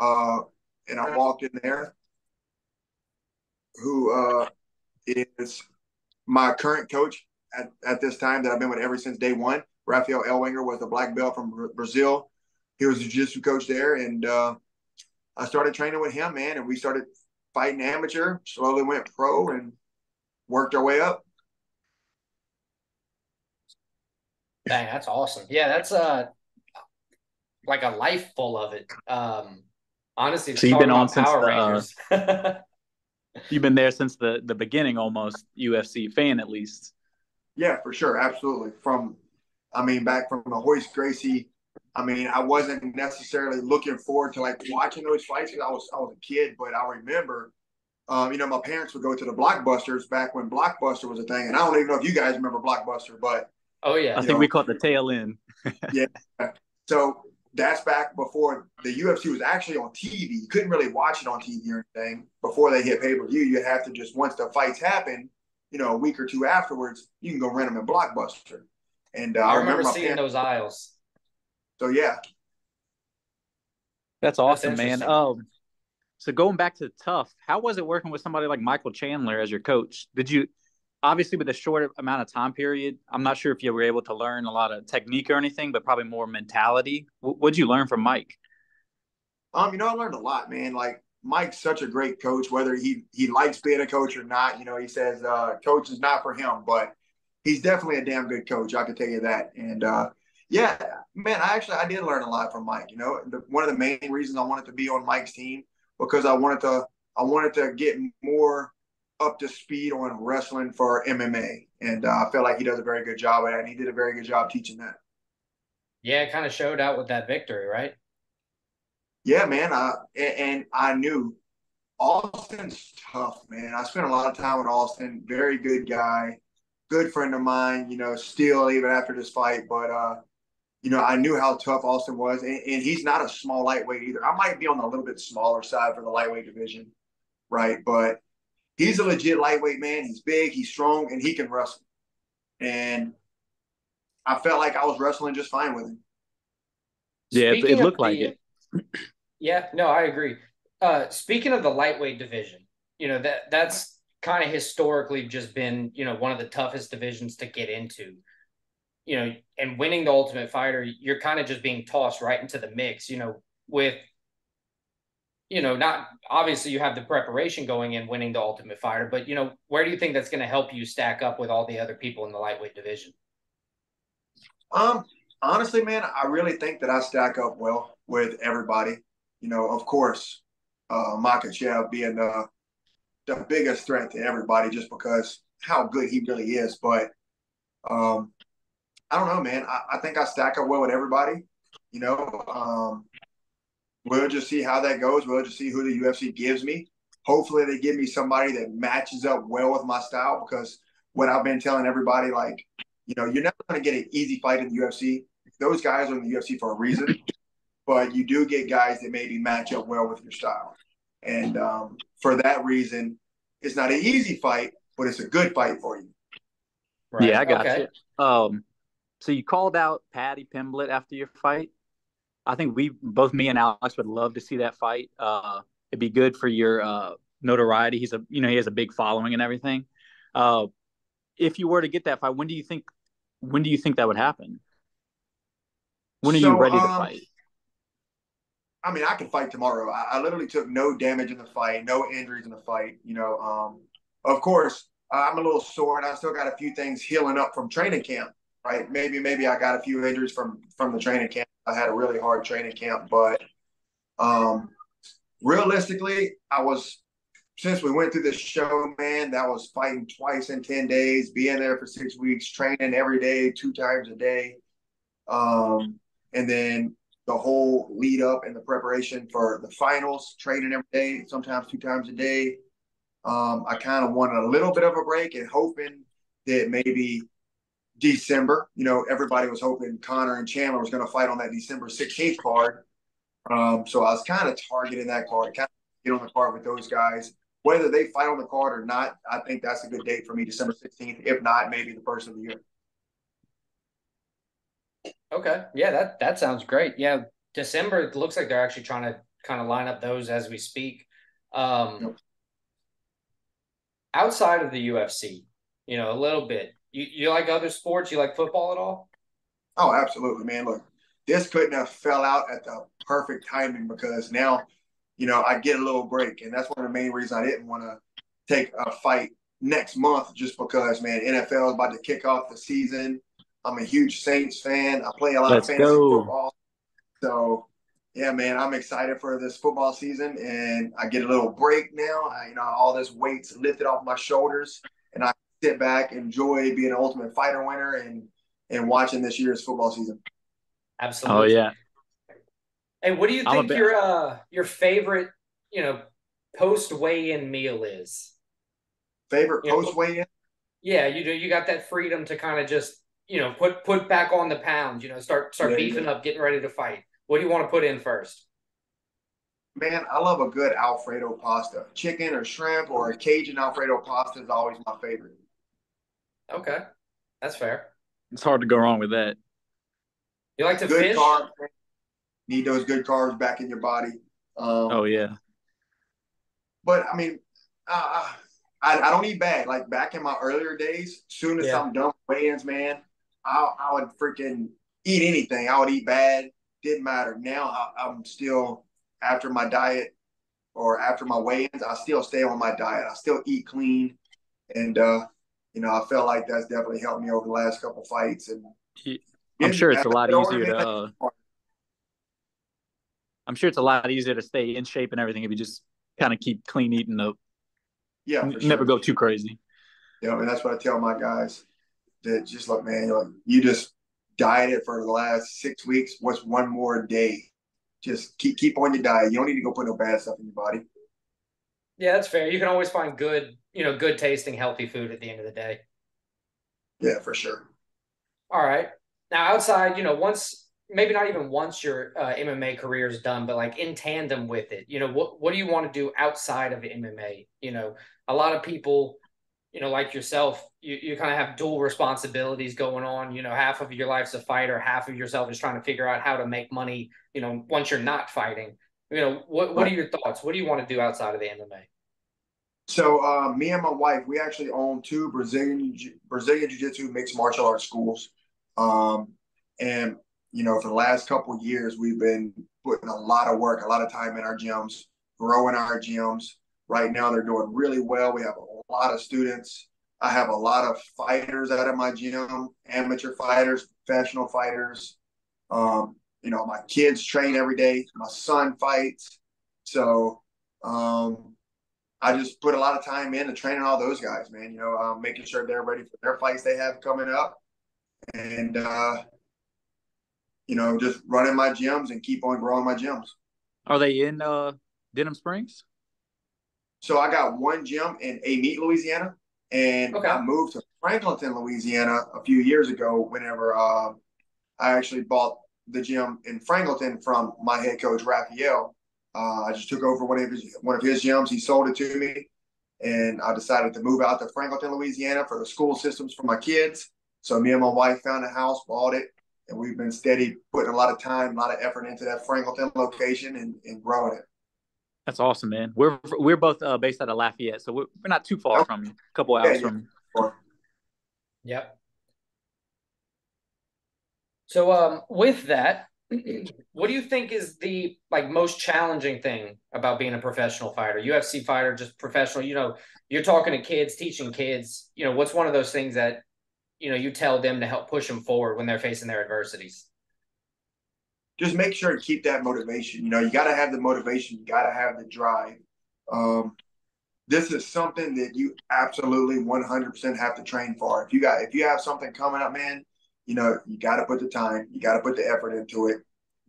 uh, and I walked in there. Who uh, is my current coach at, at this time that I've been with ever since day one. Rafael Elwinger was the black belt from Brazil. He was a jiu-jitsu coach there, and uh, I started training with him, man. And we started fighting amateur, slowly went pro, and worked our way up. Dang, that's awesome. Yeah, that's uh like a life full of it. Um honestly, so you've been on since Power the, uh, you've been there since the the beginning almost UFC fan at least. Yeah, for sure, absolutely. From I mean, back from the Royce Gracie. I mean, I wasn't necessarily looking forward to like watching those fights because I was I was a kid, but I remember um, you know, my parents would go to the blockbusters back when blockbuster was a thing, and I don't even know if you guys remember blockbuster, but oh yeah, I think know, we caught the tail end. yeah, so that's back before the UFC was actually on TV. You couldn't really watch it on TV or anything before they hit pay per view. You have to just once the fights happen, you know, a week or two afterwards, you can go rent them in Blockbuster. And uh, I, remember, remember seeing parents, those aisles. So yeah, that's awesome, that's man. Um, so going back to TUF, how was it working with somebody like Michael Chandler as your coach? Did you obviously with a short amount of time period? I'm not sure if you were able to learn a lot of technique or anything, but probably more mentality. What did you learn from Mike? Um, you know, I learned a lot, man. Like Mike's such a great coach, whether he he likes being a coach or not. You know, he says uh, coach is not for him, but he's definitely a damn good coach. I can tell you that. And uh, yeah, man, I actually I did learn a lot from Mike. You know, the, one of the main reasons I wanted to be on Mike's team because I wanted to I wanted to get more up to speed on wrestling for MMA, and uh, I felt like he does a very good job at it, and he did a very good job teaching that. Yeah, it kind of showed out with that victory, right? Yeah, man. I and I knew Austin's tough, man. I spent a lot of time with Austin. Very good guy, good friend of mine. You know, still even after this fight, but uh, you know, I knew how tough Austin was, and, and, he's not a small lightweight either. I might be on the little bit smaller side for the lightweight division, right? But he's a legit lightweight man. He's big, he's strong, and he can wrestle. And I felt like I was wrestling just fine with him. Yeah, speaking it looked the, like it. Yeah, no, I agree. Uh, speaking of the lightweight division, you know that that's kind of historically just been you know one of the toughest divisions to get into you know, and winning the Ultimate Fighter, you're kind of just being tossed right into the mix. You know, with you know, not obviously you have the preparation going in winning the Ultimate Fighter, but you know, where do you think that's going to help you stack up with all the other people in the lightweight division? Um, honestly, man, I really think that I stack up well with everybody. You know, of course, uh, Makhachev being the the biggest threat to everybody, just because how good he really is. But um, I don't know, man. I, I think I stack up well with everybody. You know, um, we'll just see how that goes. We'll just see who the UFC gives me. Hopefully, they give me somebody that matches up well with my style because what I've been telling everybody, like, you know, you're never going to get an easy fight in the UFC. Those guys are in the UFC for a reason, but you do get guys that maybe match up well with your style. And um, for that reason, it's not an easy fight, but it's a good fight for you. Right. Yeah, I got okay. you. Um, so you called out Paddy Pimblett after your fight. I think we both me and Alex would love to see that fight. Uh, it'd be good for your uh, notoriety. He's a you know he has a big following and everything. Uh, if you were to get that fight, when do you think when do you think that would happen? When are so, you ready um, to fight? I mean, I can fight tomorrow. I, I, literally took no damage in the fight, no injuries in the fight. You know, um, of course, I'm a little sore, and I still got a few things healing up from training camp right? Maybe maybe I got a few injuries from from the training camp. I had a really hard training camp, but um, realistically, I was since we went through this show, man. That was fighting twice in ten days, being there for six weeks, training every day, two times a day, um, and then the whole lead up and the preparation for the finals, training every day, sometimes two times a day. Um, I kind of wanted a little bit of a break and hoping that maybe December. You know, everybody was hoping Conor and Chandler was going to fight on that December 16th card. Um, so I was kind of targeting that card, kind of get on the card with those guys. Whether they fight on the card or not, I think that's a good date for me, December 16th. If not, maybe the first of the year. Okay. Yeah, that that sounds great. Yeah, December it looks like they're actually trying to kind of line up those as we speak. Um, yep. Outside of the UFC, you know, a little bit. You you like other sports? You like football at all? Oh, absolutely, man. Look, this couldn't have fell out at the perfect timing because now, you know, I get a little break, and that's one of the main reasons I didn't want to take a fight next month, just because, man, NFL is about to kick off the season. I'm a huge Saints fan. I play a lot Let's of fantasy go. football, so yeah, man, I'm excited for this football season, and I get a little break now. I, you know, all this weight's lifted off my shoulders, and I sit back, enjoy being an Ultimate Fighter winner, and and watching this year's football season. Absolutely. Oh yeah. Hey, what do you think your uh your favorite, you know, post weigh in meal is? Favorite post weigh in? Yeah, you do. You got that freedom to kind of just you know put put back on the pounds. You know, start start yeah, beefing yeah. up, getting ready to fight. What do you want to put in first? Man, I love a good Alfredo pasta. Chicken or shrimp or a Cajun Alfredo pasta is always my favorite. Okay, that's fair. It's hard to go wrong with that. You like to good fish? Carbs, need those good carbs back in your body. Um, oh yeah. But I mean, uh, I, I don't eat bad. Like back in my earlier days, soon as yeah. I'm done weigh-ins, man, I, I would freaking eat anything. I would eat bad. Didn't matter. Now I, I'm still after my diet or after my weigh-ins, I still stay on my diet. I still eat clean, and uh, you know, I felt like that's definitely helped me over the last couple fights. And I'm sure it's a lot easier to. Uh, I'm sure it's a lot easier to stay in shape and everything if you just kind of keep clean eating up. Yeah, never sure. go too crazy. Yeah, and that's what I tell my guys that just look, man, like, you just dieted for the last six weeks. What's one more day? Just keep keep on your diet. You don't need to go put no bad stuff in your body. Yeah, that's fair. You can always find good, you know, good tasting, healthy food at the end of the day. Yeah, for sure. All right. Now, outside, you know, once maybe not even once your uh, MMA career is done, but like in tandem with it, you know, what what do you want to do outside of MMA? You know, a lot of people, you know, like yourself, you, you kind of have dual responsibilities going on. You know, half of your life's a fighter, half of yourself is trying to figure out how to make money. You know, once you're not fighting. You know, what what are your thoughts? What do you want to do outside of the MMA? So, uh, me and my wife, we actually own two Brazilian Brazilian Jiu Jitsu mixed martial arts schools. Um, and you know, for the last couple years, we've been putting a lot of work, a lot of time in our gyms, growing our gyms. Right now, they're doing really well. We have a lot of students. I have a lot of fighters out of my gym, amateur fighters, professional fighters. Um, you know, my kids train every day. My son fights. So um, I just put a lot of time into training all those guys, man. You know, um, making sure they're ready for their fights they have coming up. And uh, you know, just running my gyms and keep on growing my gyms. Are they in uh, Denham Springs? So I got one gym in Amite, Louisiana, and okay. I moved to Franklinton, Louisiana, a few years ago. Whenever uh, I actually bought the gym in Franklinton from my head coach Raphael, uh, I just took over one of his one of his gyms. He sold it to me, and I decided to move out to Franklinton, Louisiana, for the school systems for my kids. So me and my wife found a house, bought it, and we've been steady putting a lot of time, a lot of effort into that Franklinton location and, and growing it. That's awesome, man. We're we're both uh, based out of Lafayette, so we're, we're not too far from you. A couple hours yeah, from. Yep. So, um, with that, what do you think is the like most challenging thing about being a professional fighter, UFC fighter, just professional? You know, you're talking to kids, teaching kids. You know, what's one of those things that you know you tell them to help push them forward when they're facing their adversities just make sure to keep that motivation you know you got to have the motivation you got to have the drive um, this is something that you absolutely 100% have to train for if you got if you have something coming up man you know you got to put the time you got to put the effort into it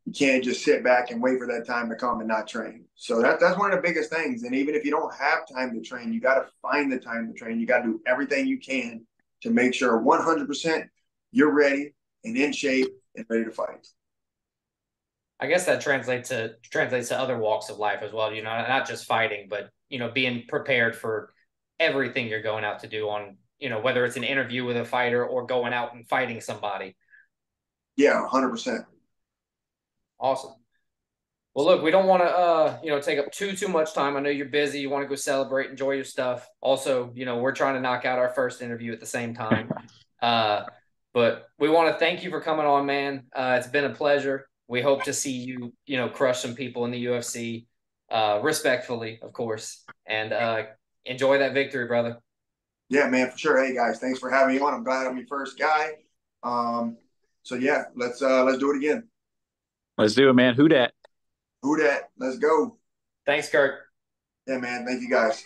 you can't just sit back and wait for that time to come and not train so that, that's one of the biggest things and even if you don't have time to train you got to find the time to train you got to do everything you can to make sure 100% you're ready and in shape and ready to fight. I guess that translates to translates to other walks of life as well. You know, not just fighting, but you know, being prepared for everything you're going out to do on, you know, whether it's an interview with a fighter or going out and fighting somebody. Yeah, hundred percent. Awesome. Well, look, we don't want to, uh, you know, take up too too much time. I know you're busy. You want to go celebrate, enjoy your stuff. Also, you know, we're trying to knock out our first interview at the same time. uh, but we want to thank you for coming on, man. Uh, it's been a pleasure. We hope to see you, you know, crush some people in the UFC, uh, respectfully, of course, and uh, enjoy that victory, brother. Yeah, man, for sure. Hey guys, thanks for having me on. I'm glad I'm your first guy. Um, so yeah, let's uh let's do it again. Let's do it, man. Who dat? Who dat? Let's go. Thanks, Kurt. Yeah, man. Thank you guys.